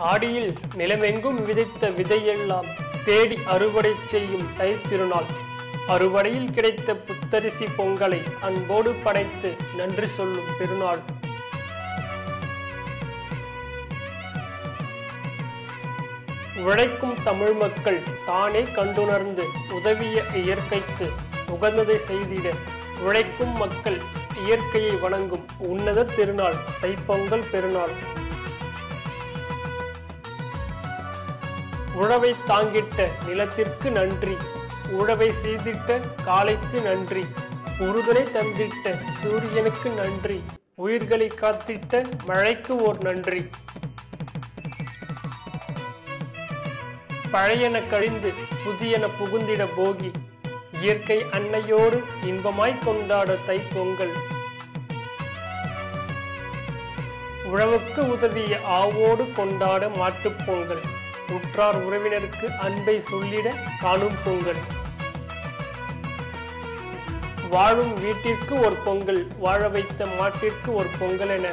ஆடியில் நிலமெங்கும் விதைத்த விதையெல்லாம் தேடி அறுவடை செய்யும் தைத்திருநாள் அறுவடையில் கிடைத்த புத்தரிசி பொங்கலை அன்போடு படைத்து நன்றி சொல்லும் பெருநாள். உழைக்கும் தமிழ் மக்கள் தானே கண்டுணர்ந்து உதவிய இயற்கைக்கு உகந்ததை செய்திட. உழைக்கும் மக்கள் இயற்கையை வணங்கும் உன்னத திருநாள் தைப்பொங்கல் பெருநாள். உழவை தாங்கிட்ட நிலத்திற்கு நன்றி. உழவை செய்திட்ட காலைக்கு நன்றி. உறுதுணை தந்திட்ட சூரியனுக்கு நன்றி. உயிர்களை காத்திட்ட மழைக்கு ஓர் நன்றி. பழையன கழிந்து புதியன புகுந்திட போகி. இயற்கை அன்னையோடு இன்பமாய் கொண்டாட தைப்பொங்கல். உழவுக்கு உதவிய ஆவோடு கொண்டாட மாட்டுப் பொங்கல். உற்றார் உறவினருக்கு அன்பை சொல்லிட காணும் பொங்கல். வாழும் வீட்டிற்கு ஒரு பொங்கல் வாழ வைத்த மாட்டிற்கு ஒரு பொங்கல் என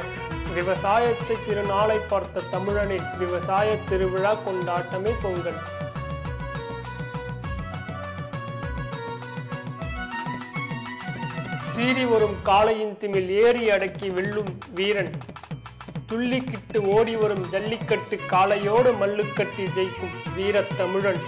விவசாயத்தை திருநாளை பார்த்த தமிழனின் விவசாய திருவிழா கொண்டாட்டமே பொங்கல். சீறி வரும் காளையின் திமில் ஏறி அடக்கி வெல்லும் வீரன் துள்ளிக்கிட்டு ஓடி வரும் ஜல்லிக்கட்டு காலையோடு மல்லுக்கட்டி ஜெயிக்கும் வீரத்தமிழன்.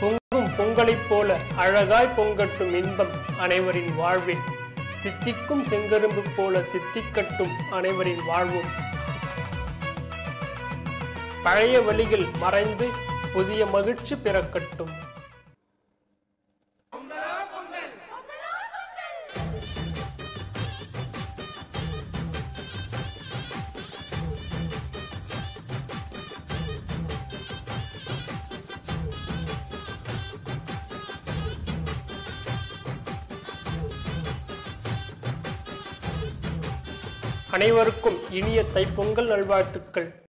பொங்கும் பொங்கலைப் போல அழகாய் பொங்கட்டும் இன்பம் அனைவரின் வாழ்வில். தித்திக்கும் செங்கரும்பு போல தித்திக்கட்டும் அனைவரின் வாழ்வும். பழைய வழிகள் மறைந்து புதிய மகிழ்ச்சி பிறக்கட்டும். அனைவருக்கும் இனிய தைப்பொங்கல் நல்வாழ்த்துக்கள்.